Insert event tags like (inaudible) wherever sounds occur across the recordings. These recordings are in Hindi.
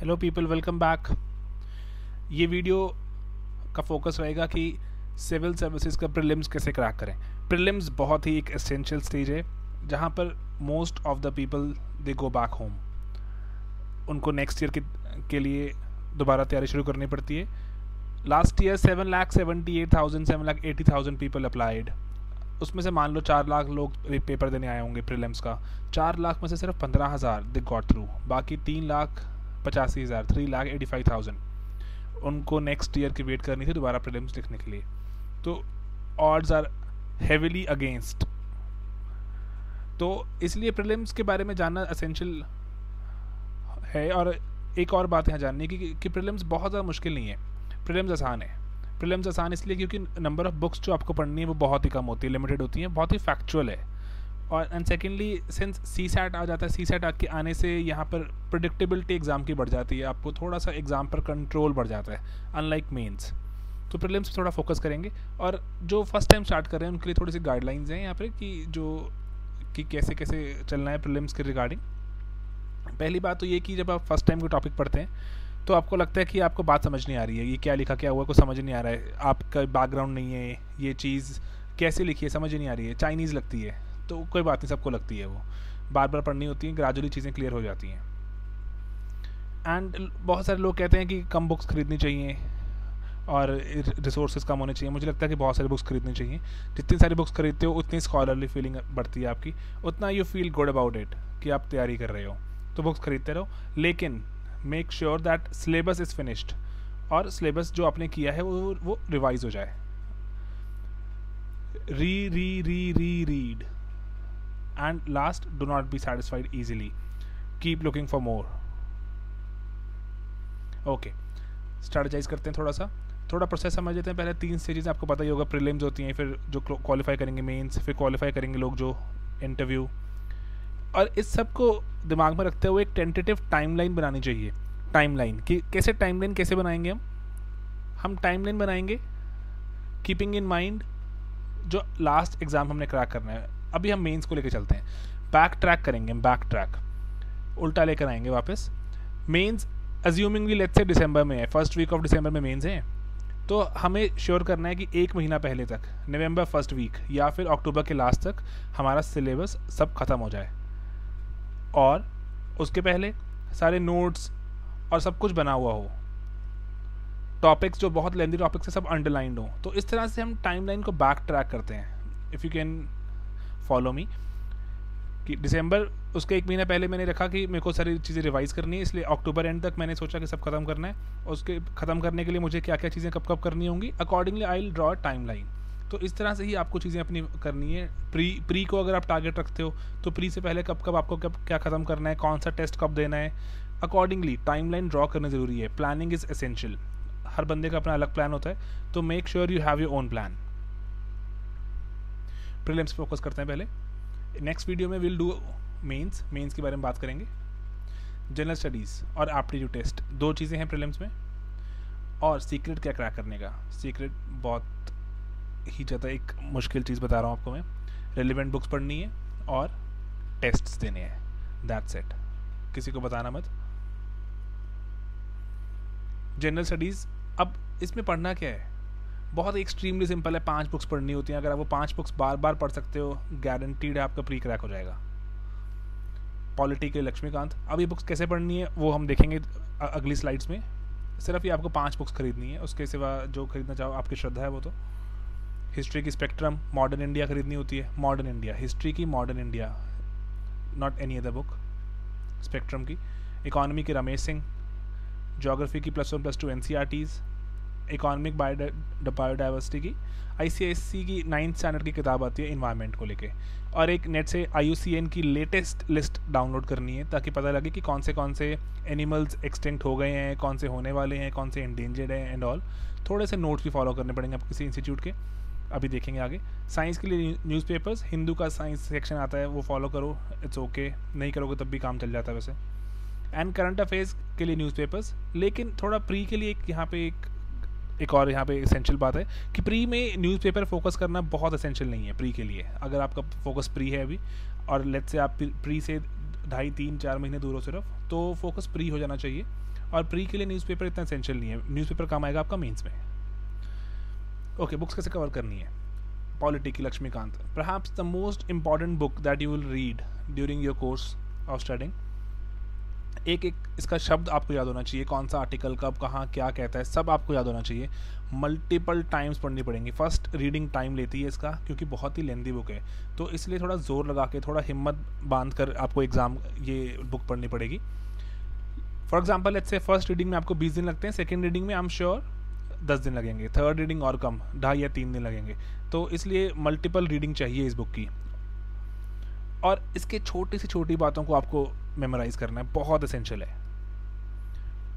हेलो पीपल वेलकम बैक ये वीडियो का फोकस रहेगा कि सिविल सर्विसेज़ का प्रीलिम्स कैसे क्रैक करें। प्रीलिम्स बहुत ही एक एसेंशियल स्टेज है जहाँ पर most of the people they go back home उनको नेक्स्ट ईयर के, के लिए दोबारा तैयारी शुरू करनी पड़ती है। Last year seven lakh seventy eight thousand seven lakh eighty thousand people applied उसमें से मान लो चार लाख लोग पेपर देने आए होंगे प्रीलिम्स का। चार लाख में से सिर्फ़ पंद्रह हज़ार दे गॉट थ्रू बाकी तीन लाख पचासी हज़ार three lakh eighty five thousand उनको नेक्स्ट ईयर की वेट करनी थी दोबारा प्रीलिम्स लिखने के लिए। तो ऑड्स आर हेविली अगेंस्ट तो इसलिए प्रीलिम्स के बारे में जानना असेंशियल है और एक और बात यहाँ जाननी की कि, कि प्रीलिम्स बहुत ज़्यादा मुश्किल नहीं है। प्रीलिम्स आसान है। प्रीलिम्स आसान इसलिए क्योंकि नंबर ऑफ़ बुक्स जो आपको पढ़नी है वो बहुत ही कम होती है लिमिटेड होती हैं बहुत ही फैक्चुअल है। और and secondly since C SAT आ जाता है सी सैट के आने से यहाँ पर प्रडिक्टेबिलिटी एग्ज़ाम की बढ़ जाती है, आपको थोड़ा सा एग्ज़ाम पर कंट्रोल बढ़ जाता है अनलाइक मेन्स तो प्रीलिम्स थोड़ा फोकस करेंगे, और जो फ़र्स्ट टाइम स्टार्ट कर रहे हैं, उनके लिए थोड़ी सी गाइडलाइंस हैं यहाँ पर कि जो, कि कैसे कैसे चलना है प्रीलिम्स के रिगार्डिंग पहली बात तो ये कि जब आप फ़र्स्ट टाइम कोई टॉपिक पढ़ते हैं तो आपको लगता है कि आपको बात समझ नहीं आ रही है, ये क्या लिखा, क्या हुआ को समझ नहीं आ रहा है, आपका बैकग्राउंड नहीं है, ये चीज़ कैसे लिखी है, समझ नहीं आ रही है चाइनीज़ लगती है. तो कोई बात नहीं, सबको लगती है वो। बार बार पढ़नी होती है ग्रेजुअली चीज़ें क्लियर हो जाती हैं। एंड बहुत सारे लोग कहते हैं कि कम बुक्स खरीदनी चाहिए और रिसोर्सेज कम होने चाहिए। मुझे लगता है कि बहुत सारी बुक्स खरीदनी चाहिए। जितनी सारी बुक्स खरीदते हो, उतनी स्कॉलरली फीलिंग बढ़ती है आपकी। उतना you feel good about it कि आप तैयारी कर रहे हो। तो बुक्स खरीदते रहो। लेकिन make sure that syllabus is finished और सिलेबस जो आपने किया है, वो वो रिवाइज हो जाए। Re re re re read and last, do not be satisfied easily. Keep looking for more. Okay strategize करते हैं थोड़ा सा। थोड़ा प्रोसेस समझ लेते हैं। पहले तीन स्टेजेस आपको पता ही होगा। प्रीलिम्स होती हैं, फिर जो क्वालिफाई करेंगे मेंस फिर क्वालिफाई करेंगे लोग जो इंटरव्यू और इस सबको दिमाग में रखते हुए एक टेंटेटिव टाइमलाइन बनानी चाहिए। टाइमलाइन कि कैसे टाइमलाइन कैसे बनाएँगे हम? हम टाइमलाइन बनाएँगे। कीपिंग इन माइंड जो लास्ट एग्ज़ाम हमने क्रैक करना है। अभी हम मेंस को लेकर चलते हैं। बैक ट्रैक करेंगे बैक ट्रैक उल्टा लेकर आएँगे वापस। मेंस अज्यूमिंगली लेट्स से दिसंबर में है। फ़र्स्ट वीक ऑफ़ दिसंबर में मेंस हैं। तो हमें श्योर करना है कि एक महीना पहले तक नवंबर फ़र्स्ट वीक या फिर अक्टूबर के लास्ट तक हमारा सिलेबस सब खत्म हो जाए। और उसके पहले सारे नोट्स और सब कुछ बना हुआ हो। टॉपिक्स जो बहुत लेंदी टॉपिक्स हैं, सब अंडरलाइंड हो। तो इस तरह से हम टाइमलाइन को बैक ट्रैक करते हैं। If you can follow me. कि दिसंबर, उसके एक महीना पहले मैंने रखा कि मेरे को सारी चीज़ें रिवाइज़ करनी है, इसलिए अक्टूबर एंड तक मैंने सोचा कि सब खत्म करना है, और उसके ख़त्म करने के लिए मुझे क्या क्या चीज़ें कब कब करनी होंगी accordingly I will draw time line तो इस तरह से ही आपको चीज़ें अपनी करनी है। प्री प्री को अगर आप टारगेट रखते हो तो प्री से पहले कब कब आपको कब क्या ख़त्म करना है, कौन सा टेस्ट कब देना है अकॉर्डिंगली टाइम लाइन ड्रॉ करना ज़रूरी है। प्लानिंग इज़ एसेंशियल हर बंदे का अपना अलग प्लान होता है। तो make sure you have your own plan prelims focus करते हैं पहले। नेक्स्ट वीडियो में विल डू मेंस मेंस के बारे में बात करेंगे। जनरल स्टडीज़ और एप्टीट्यूड टेस्ट दो चीज़ें हैं प्रीलिम्स में। और सीक्रेट क्या क्रैक करने का? सीक्रेट बहुत ही ज़्यादा एक मुश्किल चीज़ बता रहा हूँ आपको मैं। रेलिवेंट बुक्स पढ़नी है और टेस्ट्स देने हैं। दैट्स इट किसी को बताना मत। जनरल स्टडीज़ अब इसमें पढ़ना क्या है? बहुत ही एक्सट्रीमली सिंपल है, पाँच बुक्स पढ़नी होती हैं। अगर आप वो पाँच बुक्स बार बार पढ़ सकते हो गारंटीड है आपका प्री क्रैक हो जाएगा। पॉलिटी के लक्ष्मीकांत अब ये बुक्स कैसे पढ़नी है, वो हम देखेंगे अगली स्लाइड्स में। सिर्फ़ ये आपको पाँच बुक्स खरीदनी है, उसके सिवा जो खरीदना चाहो, आपकी श्रद्धा है वो तो। हिस्ट्री की स्पेक्ट्रम मॉडर्न इंडिया खरीदनी होती है। मॉडर्न इंडिया हिस्ट्री की modern India not any other book Spectrum की। इकोनॉमी की रमेश सिंह जोग्राफी की plus one plus two N C R Ts economic biodiversity की आईसीएससी की नाइन्थ स्टैंडर्ड की किताब आती है इन्वायरमेंट को लेके। और एक नेट से IUCN की लेटेस्ट लिस्ट डाउनलोड करनी है, ताकि पता लगे कि कौन से कौन से एनिमल्स एक्सटिंक्ट हो गए हैं, कौन से होने वाले हैं, कौन से इंडेंजर्ड हैं एंड ऑल थोड़े से नोट्स भी फॉलो करने पड़ेंगे आप किसी इंस्टीट्यूट के। अभी देखेंगे आगे। साइंस के लिए न्यूज़पेपर्स हिंदू का साइंस सेक्शन आता है, वो फॉलो करो इट्स ओके okay. नहीं करोगे तब भी काम चल जाता है वैसे। एंड करंट अफेयर्स के लिए न्यूज़पेपर्स लेकिन थोड़ा प्री के लिए एक यहाँ पे एक एक और यहाँ पे एसेंशियल बात है कि प्री में न्यूज़पेपर फोकस करना बहुत असेंशियल नहीं है प्री के लिए। अगर आपका फोकस प्री है अभी और लेट से आप प्री से ढाई, तीन, चार महीने दूर हो सिर्फ़ तो फोकस प्री हो जाना चाहिए और प्री के लिए न्यूज़पेपर इतना एसेंशियल नहीं है। न्यूज़पेपर काम आएगा आपका मेंस में। ओके बुक्स कैसे कवर करनी है? पॉलिटी की Laxmikanth. Perhaps the most important book that you will read during your course of studying एक एक इसका शब्द आपको याद होना चाहिए, कौन सा आर्टिकल कब, कहाँ, क्या कहता है, सब आपको याद होना चाहिए। मल्टीपल टाइम्स पढ़नी पड़ेंगी। फ़र्स्ट रीडिंग टाइम लेती है इसका, क्योंकि बहुत ही लेंदी बुक है। तो इसलिए थोड़ा ज़ोर लगा के, थोड़ा हिम्मत बाँध कर आपको एग्ज़ाम ये बुक पढ़नी पड़ेगी। For example let's say first reading में आपको बीस दिन लगते हैं सेकेंड रीडिंग में आई एम श्योर दस दिन लगेंगे। थर्ड रीडिंग और कम, ढाई या तीन दिन लगेंगे। तो इसलिए मल्टीपल रीडिंग चाहिए इस बुक की। और इसके छोटी सी छोटी बातों को आपको मेमोराइज करना है, बहुत असेंशियल है।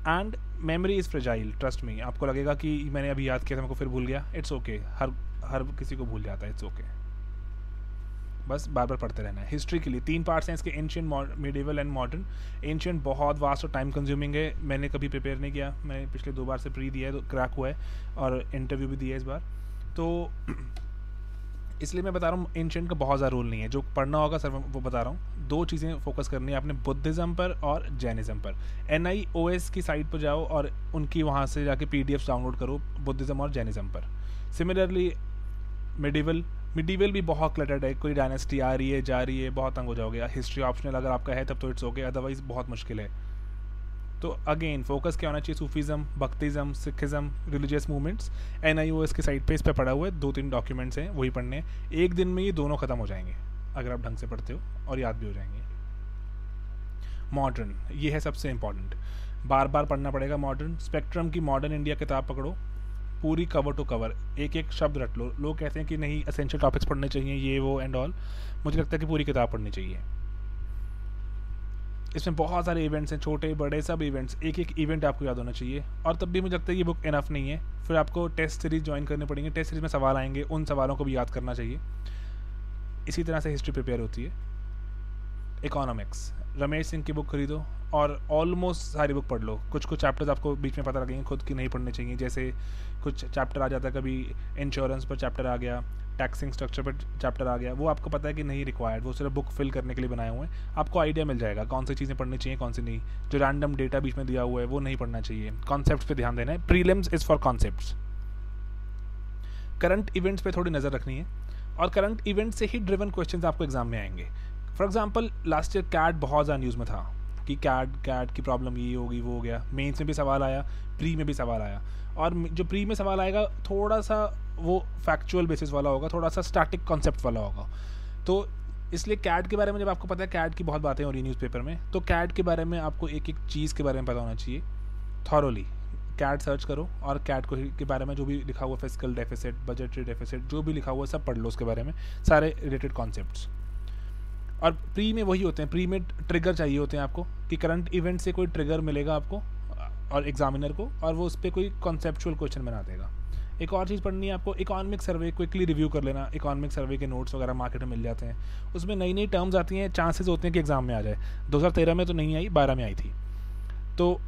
And memory is fragile trust me आपको लगेगा कि मैंने अभी याद किया था, मेरे को फिर भूल गया। It's okay okay. हर हर किसी को भूल जाता है इट्स ओके okay. बस बार बार पढ़ते रहना है। हिस्ट्री के लिए तीन पार्ट्स हैं इसके ancient medieval and modern ancient बहुत वास्ट और टाइम कंज्यूमिंग है। मैंने कभी प्रिपेयर नहीं किया। मैंने पिछले दो बार से प्री दिया है तो क्रैक हुआ है। और इंटरव्यू भी दिया है इस बार। तो इसलिए मैं बता रहा हूँ एंशियंट का बहुत ज़्यादा रोल नहीं है। जो पढ़ना होगा सर वो बता रहा हूँ। दो चीज़ें फोकस करनी है आपने बुद्धिज़्म पर और जैनिज़्म पर। एन आई ओ एस की साइट पर जाओ और उनकी वहाँ से जाके पी डी एफ़ डाउनलोड करो बुद्धिज़्म और जैनिज़्म पर। सिमिलरली मिडिवल मिडिवल भी बहुत क्लटर्ड है। कोई डायनेस्टी आ रही है, जा रही है, बहुत तंग हो जाओगे। हिस्ट्री ऑप्शनल अगर आपका है, तब तो इट्स ओके अदरवाइज़ बहुत मुश्किल है। तो अगेन फोकस क्या होना चाहिए? Sufism Bhaktism Sikhism religious movements N I O S की साइड पे, इस पर पढ़ा हुआ है। दो तीन डॉक्यूमेंट्स हैं, वही पढ़ने हैं। एक दिन में ये दोनों ख़त्म हो जाएँगे, अगर आप ढंग से पढ़ते हो, और याद भी हो जाएँगे। मॉडर्न ये है सबसे इंपॉर्टेंट बार बार पढ़ना पड़ेगा मॉडर्न स्पेक्ट्रम की मॉडर्न इंडिया किताब पकड़ो। पूरी कवर टू कवर एक एक शब्द रट लो। लोग कहते हैं कि नहीं असेंशियल टॉपिक्स पढ़ने चाहिए, ये, वो एंड ऑल मुझे लगता है कि पूरी किताब पढ़नी चाहिए। इसमें बहुत सारे इवेंट्स हैं, छोटे, बड़े, सब इवेंट्स एक एक इवेंट आपको याद होना चाहिए। और तब भी मुझे लगता है ये बुक इनफ नहीं है। फिर आपको टेस्ट सीरीज़ ज्वाइन करने पड़ेंगे। टेस्ट सीरीज़ में सवाल आएँगे। उन सवालों को भी याद करना चाहिए। इसी तरह से हिस्ट्री प्रिपेयर होती है। इकोनॉमिक्स रमेश सिंह की बुक खरीदो और ऑलमोस्ट सारी बुक पढ़ लो। कुछ कुछ चैप्टर्स आपको बीच में पता लगेंगे खुद की नहीं पढ़ने चाहिए। जैसे कुछ चैप्टर आ जाता है, कभी इंश्योरेंस पर चैप्टर आ गया टैक्सिंग स्ट्रक्चर पर चैप्टर आ गया, वो आपको पता है कि नहीं रिक्वायर्ड वो सिर्फ़ बुक फिल करने के लिए बनाए हुए हैं। आपको आइडिया मिल जाएगा कौन सी चीज़ें पढ़नी चाहिए, कौन सी नहीं। जो रैंडम डेटा बीच में दिया हुआ है, वो नहीं पढ़ना चाहिए। कॉन्सेप्ट पे ध्यान देना है। Prelims is for concept current events पे थोड़ी नज़र रखनी है और करंट इवेंट से ही ड्रिवन क्वेश्चन आपको एग्ज़ाम में आएँगे। For example last year CAT बहुत ज़्यादा न्यूज़ में था कि कैट कैट की प्रॉब्लम ये होगी, वो हो गया। मेन्स में भी सवाल आया प्री में भी सवाल आया। और जो प्री में सवाल आएगा, थोड़ा सा वो फैक्चुअल बेसिस वाला होगा, थोड़ा सा स्टैटिक कॉन्सेप्ट वाला होगा। तो इसलिए कैट के बारे में जब आपको पता है कैट की बहुत बातें हो रही न्यूज़पेपर में तो कैट के बारे में आपको एक एक चीज़ के बारे में पता होना चाहिए थॉरोली कैट सर्च करो और कैट को के बारे में जो भी लिखा हुआ फ़िज़िकल डेफिसिट बजटरी डेफिसिट जो भी लिखा हुआ सब पढ़ लो उसके बारे में, सारे रिलेटेड कॉन्सेप्ट्स और प्री में वही होते हैं प्री में ट्रिगर चाहिए होते हैं आपको कि करंट इवेंट से कोई ट्रिगर मिलेगा आपको और एग्जामिनर को और वो उस पर कोई कॉन्सेप्चुअल क्वेश्चन बना देगा। एक और चीज़ पढ़नी है आपको इकोनॉमिक सर्वे क्विकली रिव्यू कर लेना। इकोनॉमिक सर्वे के नोट्स वगैरह मार्केट में मिल जाते हैं। उसमें नई नई टर्म्स आती हैं चांसेस होते हैं कि एग्ज़ाम में आ जाए। 2013 में तो नहीं आई 12 में आई थी। तो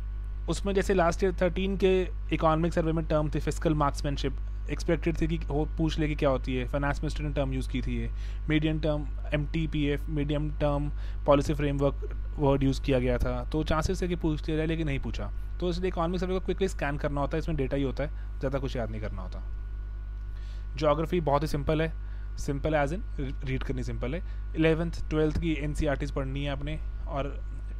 उसमें जैसे लास्ट ईयर थर्टीन के इकोनॉमिक सर्वे में टर्म थे फ़िज़िकल मार्क्समैनशिप एक्सपेक्टेड थी कि वो पूछ ले कि क्या होती है। फाइनेंस मिनिस्टर ने टर्म यूज़ की थी ये। Medium term M T P F medium term policy framework word use किया गया था। तो चांसेस है कि पूछ लिया जाए, लेकिन नहीं पूछा। तो इसलिए इकॉनमिक सर्वे को क्विकली स्कैन करना होता है। इसमें डेटा ही होता है। ज़्यादा कुछ याद नहीं करना होता। जोग्राफी बहुत ही सिंपल है। सिंपल एज इन रीड करनी सिंपल है। इलेवंथ ट्वेल्थ की एन सी आर टीज पढ़नी है आपने। और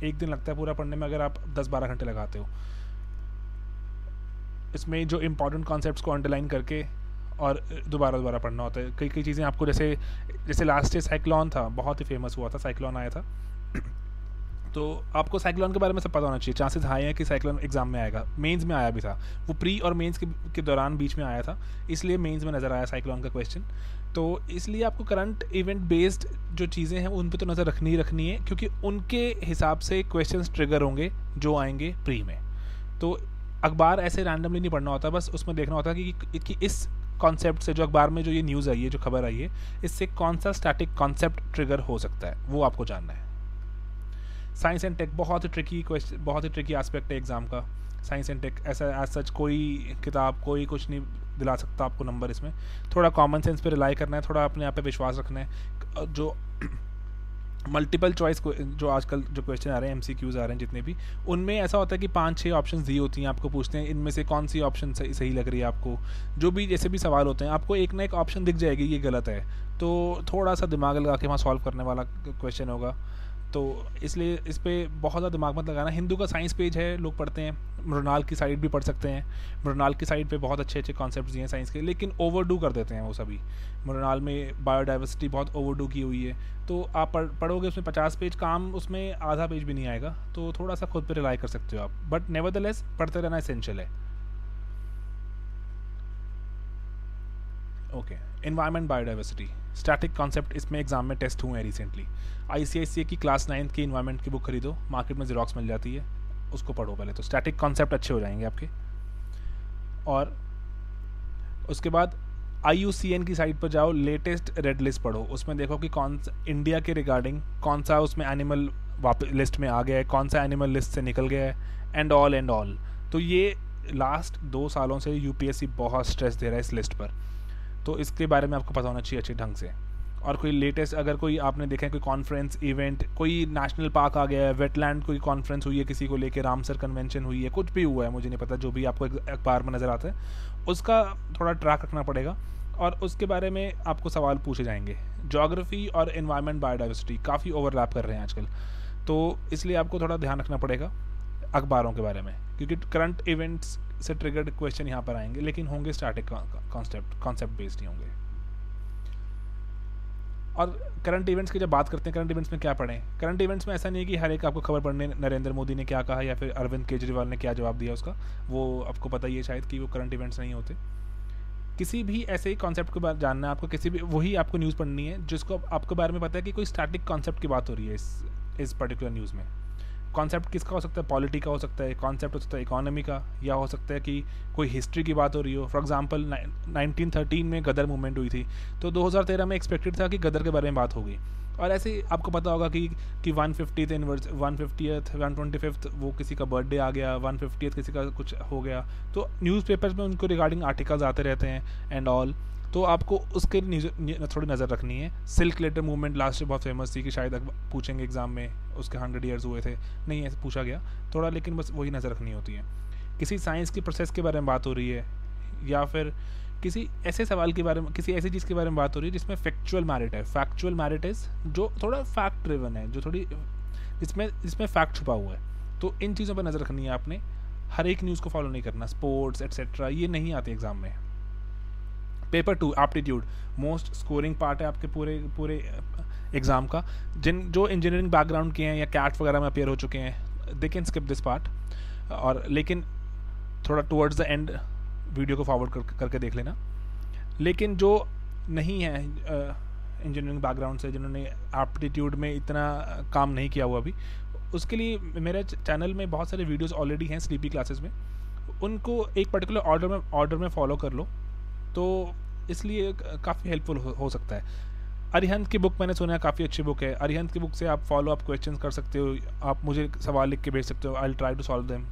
एक दिन लगता है पूरा पढ़ने में, अगर आप दस बारह घंटे लगाते हो। इसमें जो इम्पोर्टेंट कॉन्सेप्ट को अंडरलाइन करके और दोबारा दोबारा पढ़ना होता है। कई कई चीज़ें आपको जैसे जैसे लास्ट ईयर साइक्लॉन था बहुत ही फ़ेमस हुआ था साइक्लॉन आया था। (clears throat) तो आपको साइक्लॉन के बारे में सब पता होना चाहिए। चांसेस हाई हैं कि साइक्लॉन एग्ज़ाम में आएगा। मेंस में आया भी था। वो प्री और मेंस के, के दौरान बीच में आया था। इसलिए मेंस में नज़र आया साइक्लोन का क्वेश्चन तो इसलिए आपको करंट इवेंट बेस्ड जो चीज़ें हैं उन पर तो नज़र रखनी ही रखनी है क्योंकि उनके हिसाब से क्वेश्चन ट्रिगर होंगे जो आएँगे प्री में। तो अखबार ऐसे रैंडमली नहीं पढ़ना होता बस उसमें देखना होता है कि, कि इस कॉन्सेप्ट से जो अखबार में जो ये न्यूज़ आई है जो खबर आई है इससे कौन सा स्टैटिक कॉन्सेप्ट ट्रिगर हो सकता है? वो आपको जानना है। साइंस एंड टेक बहुत ही ट्रिकी क्वेश्चन बहुत ही ट्रिकी एस्पेक्ट है एग्ज़ाम का। साइंस एंड टेक ऐसा एज सच कोई किताब कोई कुछ नहीं दिला सकता आपको नंबर इसमें। थोड़ा कॉमन सेंस पे रिलाई करना है थोड़ा अपने आप पे विश्वास रखना है। जो मल्टीपल चॉइस जो आजकल जो क्वेश्चन आ रहे हैं एम आ रहे हैं जितने भी उनमें ऐसा होता है कि पाँच छः ऑप्शन दी होती हैं आपको पूछते हैं इनमें से कौन सी ऑप्शन सही, सही लग रही है आपको? जो भी जैसे भी सवाल होते हैं आपको एक ना एक ऑप्शन दिख जाएगी ये गलत है। तो थोड़ा सा दिमाग लगा के वहाँ सॉल्व करने वाला क्वेश्चन होगा। तो इसलिए इस पर बहुत ज़्यादा दिमाग मत लगाना। हिंदू का साइंस पेज है, लोग पढ़ते हैं। मृणाल की साइड भी पढ़ सकते हैं। मृणाल की साइड पे बहुत अच्छे अच्छे कॉन्सेप्ट दिए हैं साइंस के, लेकिन ओवरडू कर देते हैं वो सभी। मृणाल में बायोडाइवर्सिटी बहुत ओवरडू की हुई है। तो आप पढ़, पढ़ोगे उसमें पचास पेज काम उसमें आधा पेज भी नहीं आएगा। तो थोड़ा सा खुद पर रिलाई कर सकते हो आप। बट नेवर पढ़ते रहना इसेंशियल है। Okay environment biodiversity static concept इसमें एग्ज़ाम में टेस्ट हुए हैं रिसेंटली आई की क्लास नाइन्थ की इन्वायरमेंट की बुक खरीदो मार्केट में जीरोक्स मिल जाती है, उसको पढ़ो पहले तो. स्टैटिक कॉन्सेप्ट अच्छे हो जाएँगे आपके. और उसके बाद आईयूसीएन की साइट पर जाओ लेटेस्ट रेड लिस्ट पढ़ो. उसमें देखो कि कौन इंडिया के रिगार्डिंग कौन सा उसमें एनिमल वापस लिस्ट में आ गया है, कौन सा एनिमल लिस्ट से निकल गया है एंड ऑल एंड ऑल तो ये लास्ट दो सालों से यूपीएससी बहुत स्ट्रेस दे रहा है इस लिस्ट पर. तो इसके बारे में आपको पता होना चाहिए अच्छे ढंग से। और कोई लेटेस्ट अगर कोई आपने देखा है, कोई कॉन्फ्रेंस इवेंट कोई नेशनल पार्क आ गया है वेटलैंड कोई कॉन्फ्रेंस हुई है किसी को लेके रामसर कन्वेंशन हुई है, कुछ भी हुआ है, मुझे नहीं पता, जो भी आपको अखबार में नज़र आता है, उसका थोड़ा ट्रैक रखना पड़ेगा। और उसके बारे में आपको सवाल पूछे जाएँगे। जोग्राफ़ी और इन्वायरमेंट बायोडाइवर्सिटी काफ़ी ओवरलैप कर रहे हैं आजकल। तो इसलिए आपको थोड़ा ध्यान रखना पड़ेगा अखबारों के बारे में, क्योंकि करंट इवेंट्स से ट्रिगर्ड क्वेश्चन यहाँ पर आएँगे, लेकिन होंगे स्टैटिक कॉन्सेप्ट कॉन्सेप्ट बेस्ड ही होंगे। और करंट इवेंट्स की जब बात करते हैं करंट इवेंट्स में क्या पढ़ें? करंट इवेंट्स में ऐसा नहीं है कि हर एक आपको खबर पढ़ने नरेंद्र मोदी ने क्या कहा या फिर अरविंद केजरीवाल ने क्या जवाब दिया उसका, वो आपको पता ही है शायद कि वो करंट इवेंट्स नहीं होते। किसी भी ऐसे ही कॉन्सेप्ट के बारे जानना है आपको, किसी भी, वही आपको न्यूज़ पढ़नी है, जिसको आपके बारे में पता है कि कोई स्टैटिक कॉन्सेप्ट की बात हो रही है इस इस पर्टिकुलर न्यूज़ में। कॉन्सेप्ट किसका हो सकता है? पॉलिटी का हो सकता है। कॉन्सेप्ट हो सकता है इकोनॉमी का। या हो सकता है कि कोई हिस्ट्री की बात हो रही हो। फॉर एग्जांपल 1913 में गदर मूवमेंट हुई थी। तो 2013 में एक्सपेक्टेड था कि गदर के बारे में बात होगी। और ऐसे ही आपको पता होगा कि कि one fifty inverse one fiftieth one twenty fifth वो किसी का बर्थडे आ गया। वन फिफ्टियथ किसी का कुछ हो गया। तो न्यूज़पेपर्स में उनको रिगार्डिंग आर्टिकल्स आते रहते हैं एंड ऑल तो आपको उसके थोड़ी नज़र रखनी है। Silk letter movement last year बहुत फ़ेमस थी कि शायद पूछेंगे एग्ज़ाम में उसके हंड्रेड ईयर्स हुए थे। नहीं, ऐसे पूछा गया। थोड़ा लेकिन बस वही नज़र रखनी होती है। किसी साइंस की प्रोसेस के बारे में बात हो रही है, या फिर किसी ऐसे सवाल के बारे में, किसी ऐसी चीज़ के बारे में बात हो रही है जिसमें फैक्चुअल मैरिट है। फैक्चुअल मैरिट इज़ जो थोड़ा फैक्ट ड्रिवन है, जो थोड़ी, जिसमें जिसमें फैक्ट छुपा हुआ है। तो इन चीज़ों पर नज़र रखनी है आपने। हर एक न्यूज़ को फॉलो नहीं करना। स्पोर्ट्स एट्सेट्रा ये नहीं आते एग्ज़ाम में। Paper two aptitude most scoring part है आपके पूरे पूरे एग्ज़ाम का। जिन जो इंजीनियरिंग बैकग्राउंड के हैं या कैट वगैरह में अपेयर हो चुके हैं they can skip this part और लेकिन थोड़ा टुवर्ड्स द एंड वीडियो को फॉरवर्ड कर, करके देख लेना। लेकिन जो नहीं है इंजीनियरिंग बैकग्राउंड से जिन्होंने एप्टीट्यूड में इतना काम नहीं किया हुआ अभी उसके लिए मेरे चैनल में बहुत सारे वीडियोस ऑलरेडी हैं स्लीपी क्लासेस में। उनको एक पर्टिकुलर ऑर्डर में ऑर्डर में फॉलो कर लो। तो इसलिए काफ़ी हेल्पफुल हो, हो सकता है। अरिहंत की बुक मैंने सुना है काफ़ी अच्छी बुक है। अरिहंत की बुक से आप फॉलो अप क्वेश्चन कर सकते हो आप मुझे सवाल लिख के भेज सकते हो I try to solve them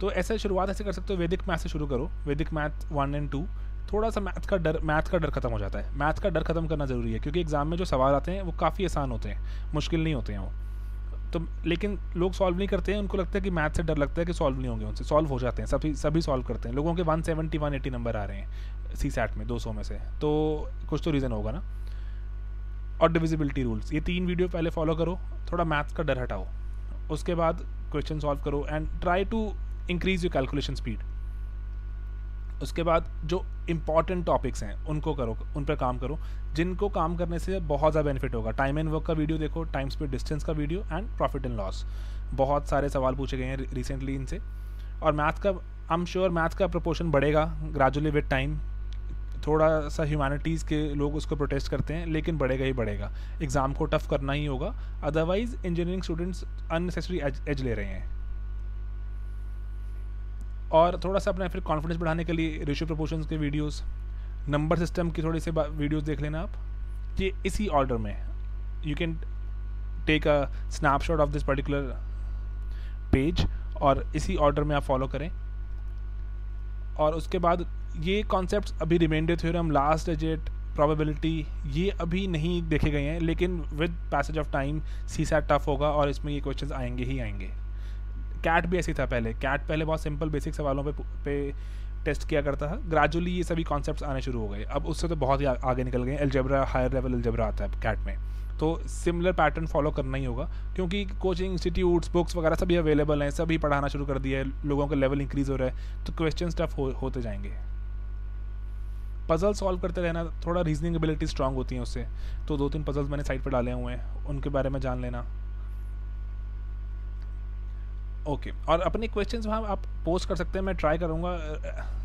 तो ऐसे शुरुआत ऐसे कर सकते हो वैदिक मैथ से शुरू करो वैदिक मैथ वन एंड टू थोड़ा सा मैथ का डर मैथ का डर खत्म हो जाता है। मैथ का डर खत्म करना ज़रूरी है क्योंकि एग्ज़ाम में जो सवाल आते हैं वो काफ़ी आसान होते हैं मुश्किल नहीं होते हैं वो। तो लेकिन लोग सॉल्व नहीं करते हैं, उनको लगता है कि मैथ से डर लगता है कि सॉल्व नहीं होंगे उनसे। सॉल्व हो जाते हैं, सभी सभी सॉल्व करते हैं। लोगों के one seventy one eighty number आ रहे हैं सी सैट में, दो सौ में से। तो कुछ तो रीज़न होगा ना। और डिविजिबिलिटी रूल्स ये तीन वीडियो पहले फॉलो करो, थोड़ा मैथ्स का डर हटाओ। उसके बाद क्वेश्चन सॉल्व करो and try to increase your calculation speed उसके बाद जो इंपॉर्टेंट टॉपिक्स हैं, उनको करो, उन पर काम करो। जिनको काम करने से बहुत ज़्यादा बेनिफिट होगा। टाइम एंड वर्क का वीडियो देखो टाइम स्पीड डिस्टेंस का video and profit and loss बहुत सारे सवाल पूछे गए हैं रिसेंटली इनसे। और मैथ का आई एम श्योर मैथ का प्रपोर्शन बढ़ेगा ग्रेजुअली विद टाइम थोड़ा सा ह्यूमैनिटीज़ के लोग उसको प्रोटेस्ट करते हैं, लेकिन बढ़ेगा ही बढ़ेगा। एग्ज़ाम को टफ करना ही होगा। Otherwise engineering students unnecessary edge ले रहे हैं। और थोड़ा सा अपना फिर कॉन्फिडेंस बढ़ाने के लिए रेशियो प्रपोर्शन के वीडियोस नंबर सिस्टम की थोड़ी से वीडियोस देख लेना आप। कि इसी ऑर्डर में you can take a snapshot of this particular page और इसी ऑर्डर में आप फॉलो करें। और उसके बाद ये कॉन्सेप्ट अभी reminder theorem last digit probability ये अभी नहीं देखे गए हैं, लेकिन with passage of time C SAT tough होगा और इसमें ये क्वेश्चंस आएँगे ही आएँगे। कैट भी ऐसी था पहले। कैट पहले बहुत सिंपल बेसिक सवालों पे पे टेस्ट किया करता था। ग्रेजुअली ये सभी कॉन्सेप्ट्स आने शुरू हो गए। अब उससे तो बहुत ही आगे निकल गए। एल्जेब्रा हायर लेवल एल्जेब्रा आता है कैट में। तो सिमिलर पैटर्न फॉलो करना ही होगा क्योंकि कोचिंग इंस्टीट्यूट्स बुक्स वगैरह सभी अवेलेबल हैं सभी पढ़ाना शुरू कर दिया है लोगों का लेवल इंक्रीज़ हो रहा है तो क्वेश्चन टफ हो, होते जाएँगे। पजल सॉल्व करते रहना थोड़ा रीजनिंग एबिलिटी स्ट्रांग होती है उससे। तो दो तीन पजल्स मैंने साइड पर डाले हुए हैं उनके बारे में जान लेना। Okay okay. और अपने क्वेश्चंस वहाँ आप पोस्ट कर सकते हैं, मैं ट्राई करूँगा,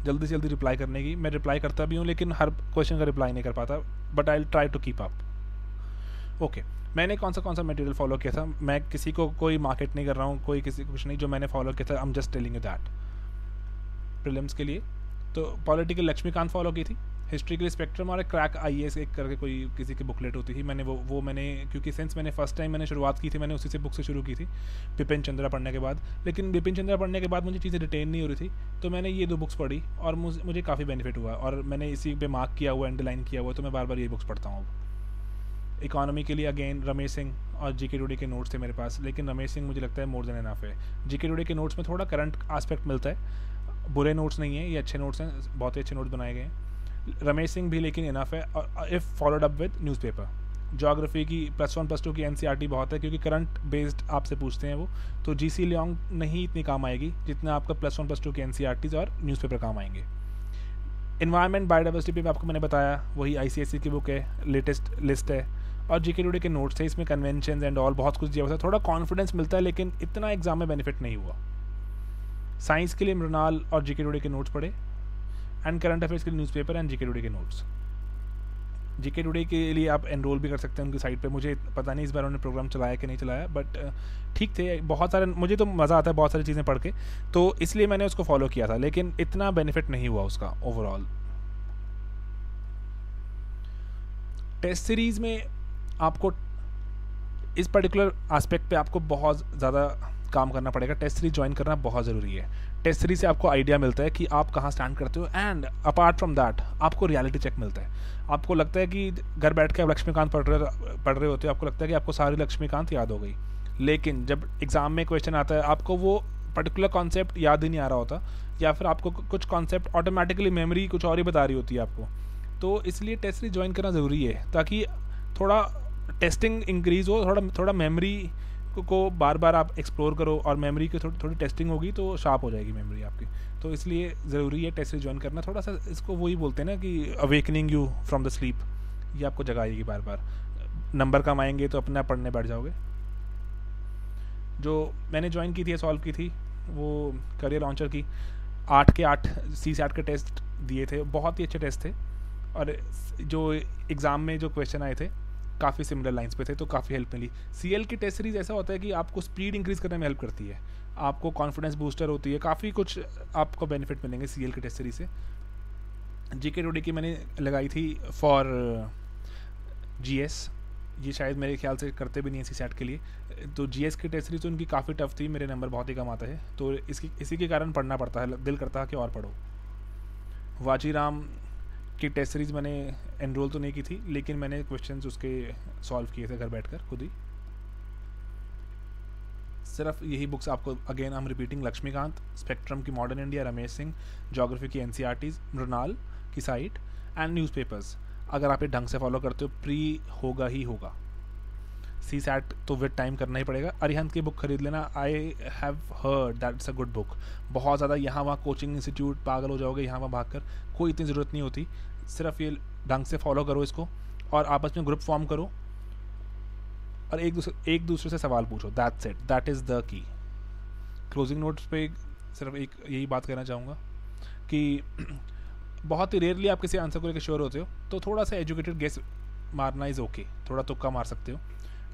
जल्दी से जल्दी रिप्लाई करने की। मैं रिप्लाई करता भी हूँ, लेकिन हर क्वेश्चन का रिप्लाई नहीं कर पाता but I try to keep up okay मैंने कौन सा कौन सा मटेरियल फॉलो किया था? मैं किसी को कोई मार्केट नहीं कर रहा हूँ, कोई किसी को कुछ नहीं, जो मैंने फॉलो किया था I am just telling you that prelims के लिए. तो पॉलिटिकल लक्ष्मीकांत फॉलो की थी? हिस्ट्री के स्पेक्ट्रम और क्रैक आई एस एक करके कोई किसी की बुकलेट होती थी। मैंने वो वो मैंने, क्योंकि सिंस मैंने फ़र्स्ट टाइम मैंने शुरुआत की थी, मैंने उसी से बुक से शुरू की थी बिपिन चंद्रा पढ़ने के बाद। लेकिन बिपिन चंद्रा पढ़ने के बाद मुझे चीज़ें रिटेन नहीं हो रही थी तो मैंने ये दो बुक्स पढ़ी और मुझे काफ़ी बेनिफिट हुआ और मैंने इसी पे मार्क किया हुआ अंडरलाइन किया हुआ तो मैं बार बार ये बुक्स पढ़ता हूँ इकोनॉमी के लिए अगेन रमेश सिंह और जी के डूडी के नोट्स थे मेरे पास, लेकिन रमेश सिंह मुझे लगता है मोर देन एनाफ है। जी के डूडी के नोट्स में थोड़ा करंट आस्पेक्ट मिलता है, बुरे नोट्स नहीं है, ये अच्छे नोट्स हैं, बहुत ही अच्छे नोट्स बनाए गए हैं। रमेश सिंह भी लेकिन इनफ है, और if followed up with newspaper geography की प्लस वन प्लस टू की एन बहुत है, क्योंकि करंट बेस्ड आपसे पूछते हैं वो तो जी सी लियोंग नहीं इतनी काम आएगी, जितना आपका प्लस वन प्लस टू की एन और न्यूज़पेपर काम आएँगे. इन्वायरमेंट बायोडाइवर्सिटी पे आपको मैंने बताया, वही आई की बुक है लेटेस्ट लिस्ट है, और जी के के नोट्स है इसमें कन्वेंशन एंड ऑल बहुत कुछ दिया हुआ था, थोड़ा कॉन्फिडेंस मिलता है, लेकिन इतना एग्ज़ाम में बेनिफिट नहीं हुआ. साइंस के लिए मृणाल और जी के नोट्स पढ़े एंड करंट अफेयर्स के लिए न्यूज़पेपर एंड जीके टुडे के नोट्स जीके टुडे के लिए आप एनरोल भी कर सकते हैं उनकी साइट पे. मुझे पता नहीं इस बार उन्होंने प्रोग्राम चलाया कि नहीं चलाया बट ठीक थे. बहुत सारे, मुझे तो मज़ा आता है बहुत सारी चीज़ें पढ़ के. तो इसलिए मैंने उसको फॉलो किया था, लेकिन इतना बेनिफिट नहीं हुआ उसका ओवरऑल टेस्ट सीरीज़ में आपको इस पर्टिकुलर एस्पेक्ट पे आपको बहुत ज़्यादा काम करना पड़ेगा। टेस्ट सीरीज़ ज्वाइन करना बहुत ज़रूरी है। टेस्ट सीरीज़ से आपको आइडिया मिलता है कि आप कहाँ स्टैंड करते हो एंड अपार्ट फ्रॉम दैट आपको रियलिटी चेक मिलता है। आपको लगता है कि घर बैठ के आप लक्ष्मीकांत पढ़ रहे पढ़ रहे होते हो, आपको लगता है कि आपको सारी लक्ष्मीकांत याद हो गई। लेकिन जब एग्ज़ाम में क्वेश्चन आता है, आपको वो पर्टिकुलर कॉन्सेप्ट याद ही नहीं आ रहा होता, या फिर आपको कुछ कॉन्सेप्ट ऑटोमेटिकली मेमोरी कुछ और ही बता रही होती है आपको। तो इसलिए टेस्ट सीरीज़ ज्वाइन करना ज़रूरी है, ताकि थोड़ा टेस्टिंग इंक्रीज़ हो, थोड़ा थोड़ा मेमोरी को बार बार आप एक्सप्लोर करो और मेमोरी की थोड़ी थोड़ी टेस्टिंग होगी तो शार्प हो जाएगी मेमोरी आपकी। तो इसलिए ज़रूरी है टेस्ट ज्वाइन करना। थोड़ा सा इसको वही बोलते हैं ना कि awakening you from the sleep ये आपको जगाएगी बार बार नंबर कम आएँगे तो अपने आप पढ़ने बैठ जाओगे। जो मैंने ज्वाइन की थी सॉल्व की थी, वो करियर लॉन्चर की, आठ के आठ सी सैट के टेस्ट दिए थे। बहुत ही अच्छे टेस्ट थे। और जो एग्ज़ाम में जो क्वेश्चन आए थे काफ़ी सिमिलर लाइंस पे थे तो काफ़ी हेल्प मिली। सी एल की टेस्ट सीरीज़ ऐसा होता है कि आपको स्पीड इंक्रीज़ करने में हेल्प करती है। आपको कॉन्फिडेंस बूस्टर होती है, काफ़ी कुछ आपको बेनिफिट मिलेंगे सी एल की टेस्ट सीरीज़ से। जी के टोडी की मैंने लगाई थी फॉर जी एस ये शायद मेरे ख्याल से करते भी नहीं है सी सेट के लिए। तो जी एस की टेस्ट सीरीज़ तो उनकी काफ़ी टफ थी, मेरे नंबर बहुत ही कम आते हैं। तो इसकी, इसी के कारण पढ़ना पड़ता है, दिल करता है कि और पढ़ो। वाजी राम की टेस्ट सीरीज़ मैंने एनरोल तो नहीं की थी, लेकिन मैंने क्वेश्चन उसके सॉल्व किए थे घर बैठकर, खुद ही। सिर्फ़ यही बुक्स आपको अगेन हम रिपीटिंग लक्ष्मीकांत स्पेक्ट्रम की modern India Ramesh Singh geography की एन मृणाल की साइट एंड न्यूज़पेपर्स अगर आप ये ढंग से फॉलो करते हो प्री होगा ही होगा। सी सैट तो विद टाइम करना ही पड़ेगा। अरिहंत की बुक खरीद लेना I have heard that it's a good book बहुत ज़्यादा यहाँ वहाँ कोचिंग इंस्टीट्यूट पागल हो जाओगे, यहाँ वहाँ भाग कर कोई इतनी ज़रूरत नहीं होती। सिर्फ़ ये ढंग से फॉलो करो इसको और आपस में ग्रुप फॉर्म करो और एक दूसरे एक दूसरे से सवाल पूछो। That set that is the key closing notes पे सिर्फ़ एक यही बात कहना चाहूँगा कि (clears throat) बहुत ही रेयरली आप किसी आंसर को लेकर श्योर होते हो तो थोड़ा सा एजुकेटेड गेस मारना इज़ ओके okay. थोड़ा तुक्का मार सकते हो।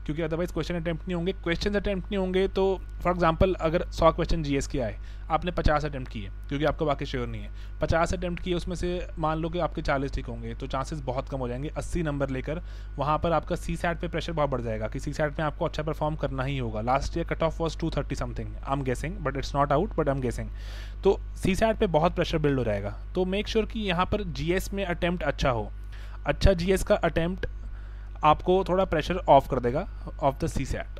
क्योंकि अदरवाइज़ क्वेश्चन अटैम्प्ट नहीं होंगे। क्वेश्चन अटैम्प्ट नहीं होंगे तो फॉर एग्ज़ाम्पल अगर सौ क्वेश्चन जीएस के आए, आपने पचास अटैम्प्ट किए, क्योंकि आपको बाकी श्योर नहीं है। पचास अटैम्प्ट किए, उसमें से मान लो कि आपके चालीस ठीक होंगे तो चांसेस बहुत कम हो जाएँगे। अस्सी नंबर लेकर, वहाँ पर आपका सी सैट पर प्रेशर बहुत बढ़ जाएगा, कि सी सैट में आपको अच्छा परफॉर्म करना ही होगा। Last year cut off was two thirty something I am guessing but it's not out but I am guessing तो सी सैट पर बहुत प्रेशर बिल्ड हो जाएगा। तो मेक श्योर sure कि यहाँ पर जीएस में अटैम्प्ट अच्छा हो। अच्छा जीएस का अटेम्प्ट आपको थोड़ा प्रेशर ऑफ़ कर देगा ऑफ़ द सी सेट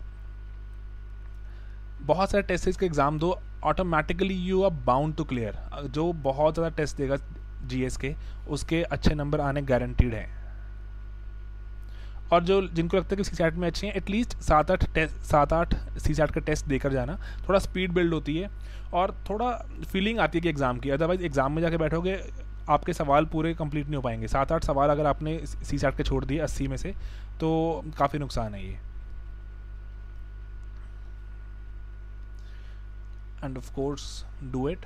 बहुत सारे टेस्ट के एग्ज़ाम दो automatically you are bound to clear जो बहुत ज़्यादा टेस्ट देगा जीएस के, उसके अच्छे नंबर आने गारंटीड हैं। और जो जिनको लगता है कि सी सैट में अच्छे हैं एटलीस्ट सात आठ टेस्ट सात आठ सी सैट का टेस्ट देकर जाना। थोड़ा स्पीड बिल्ड होती है और थोड़ा फीलिंग आती है कि एग्ज़ाम की। अदरवाइज़ एग्ज़ाम में जाके बैठोगे आपके सवाल पूरे कंप्लीट नहीं हो पाएँगे। सात आठ सवाल अगर आपने सी सैट के छोड़ दिए अस्सी में से तो काफ़ी नुकसान है ये। And of course do it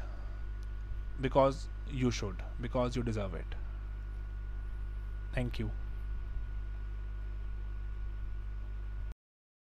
because you should because you deserve it thank you.